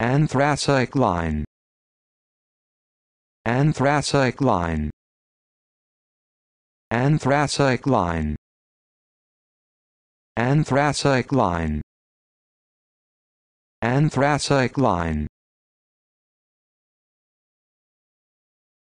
Anthracite line. Anthracite line. Anthracite line. Anthracite line. Anthracite line.